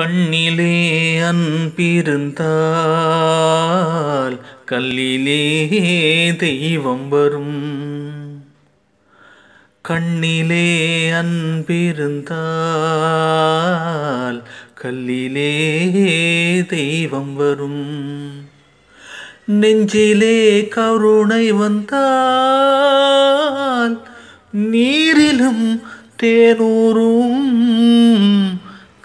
கண்ணிலே அன்பிருந்தால் கல்லிலே தெய்வம் வரும். கண்ணிலே அன்பிருந்தால் கல்லிலே தெய்வம் வரும். நெஞ்சிலே கருணை வந்தால் நீரிலும் தேனூரும்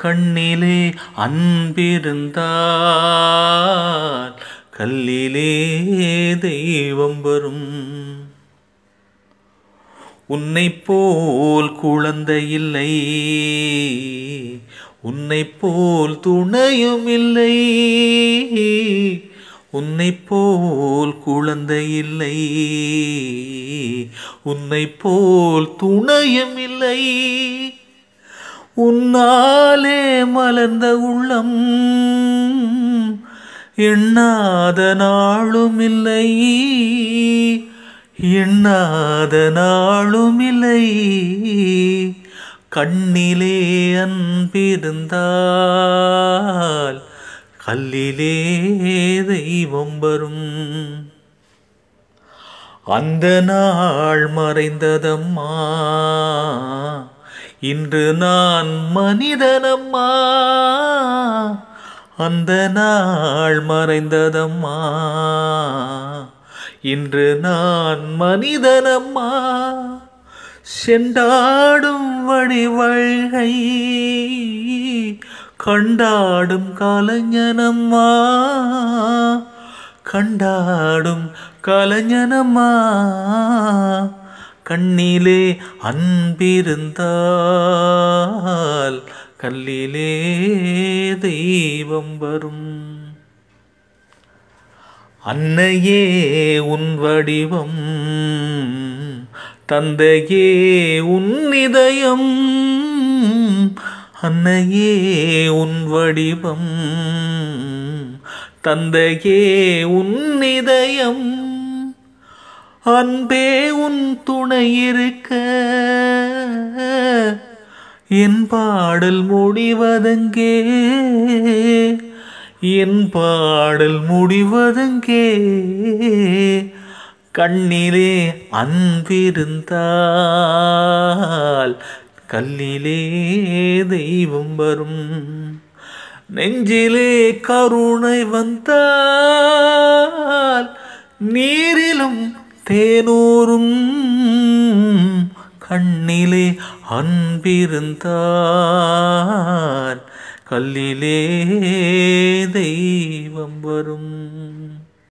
கண்ணிலே அன்பிருந்தால் கல்லிலே தெய்வம் வரும். உன்னை போல் குழந்தை இல்லை. உன்னை போல் துணையும் இல்லை. உன்னை போல் குழந்தை இல்லை. உன்னை போல் துணையும் இல்லை. உன்னாலே மலர்ந்த உள்ளம். எண்ணாத நாளும் இல்லை. எண்ணாத நாளும் இல்லை. கண்ணிலே அன்பிருந்தால் கல்லிலே தெய்வம் வரும். அந்த நாள் மறைந்ததம்மா. இன்று நான் மனிதனம்மா. அந்த நாள் மறைந்ததம்மா. இன்று நான் மனிதனம்மா. சென்றாடும் வழிவழ்கை கண்டாடும் கலைஞனம்மா. கண்டாடும் கலைஞனம்மா. கண்ணிலே அன்பிருந்தால் கல்லிலே தெய்வம் வரும். அன்னையே உன் வடிவம் தந்தையே உன் இதயம். அன்னையே உன் வடிவம் தந்தையே உன் இதயம். அன்பே உன் துணை இருக்க. என் பாடல் முடிவதங்கே? என் பாடல் முடிவதங்கே? கண்ணிலே அன்பிருந்தால் கல்லிலே தெய்வம் வரும். நெஞ்சிலே கருணை வந்தால் நீரிலும் தேனூரும் கண்ணிலே அன்பிருந்தால் கல்லிலே தெய்வம் வரும்.